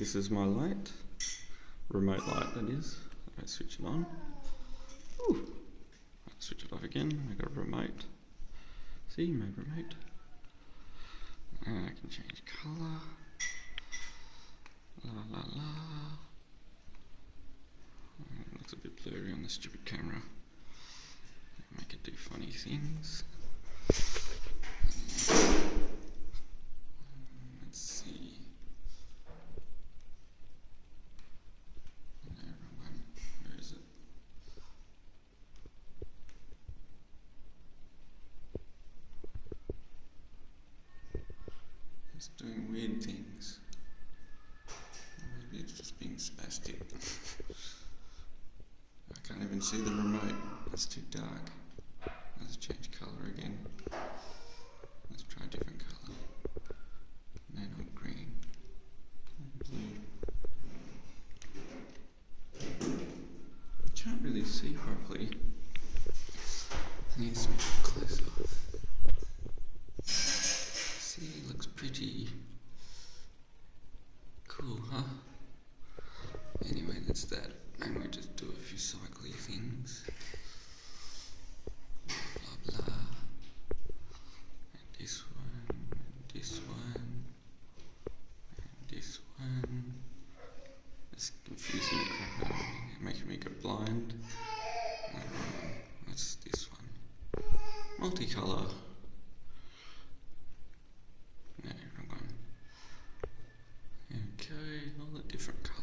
This is my light, remote light that is. I switch it on. Ooh. Switch it off again. I got a remote. See, my remote. And I can change colour. La la la. It looks a bit blurry on the stupid camera. Make it do funny things. Let's see. Everyone, where is it? It's doing weird things. Maybe it's just being spastic. I can't even see the remote. It's too dark. Let's change colour again. Let's try a different colour. No, not green. Blue. I can't really see properly. Needs to be close pretty. Cool, huh? Anyway, that's that. And we just do a few cycly things. Blah blah. And this one, and this one, and this one. It's confusing the crap out of me, making me go blind. Um, what's this one? Multicolour. different colors.